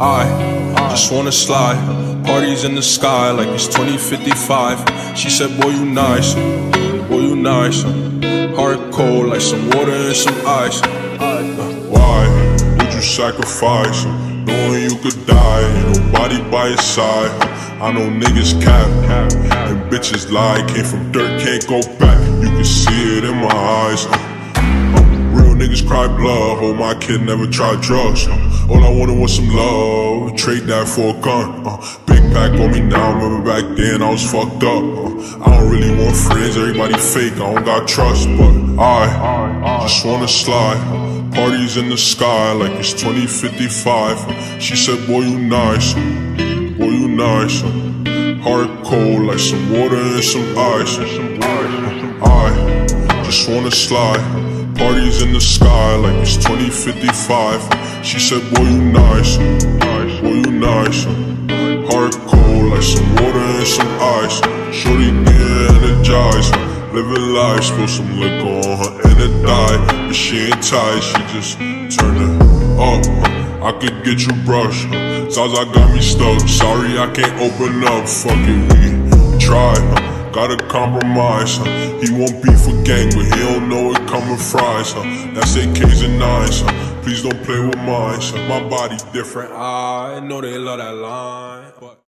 I just wanna slide. Parties in the sky like it's 2055. She said, Boy, you nice. Boy, you nice. Heart cold like some water and some ice. Why you sacrifice? Knowing you could die, ain't nobody by your side. I know niggas cap, and bitches lie. Came from dirt, can't go back. You can see it in my eyes. Uh, real niggas cry blood. Hope my kid never tried drugs. Uh, all I wanted was some love. Trade that for a gun. Uh, Pack on me now. Remember back then I was fucked up. Uh, I don't really want friends. Everybody fake. I don't got trust, but I just wanna slide. Parties in the sky like it's 2055. She said, Boy, you nice. Boy, you nice. Heart cold like some water and some ice. I just wanna slide. Parties in the sky like it's 2055. She said, Boy, you nice. Some water and some ice. Shorty get energized. Living life, spill some liquor on her and it die. But she ain't tight, she just turn it up. I could get you brush. Zaza got me stuck. Sorry, I can't open up. Fuck it, we try. Gotta compromise. He won't be for gang, but he don't know it coming fries. That's AKs and nines. Please don't play with mine. My body different. I know they love that line.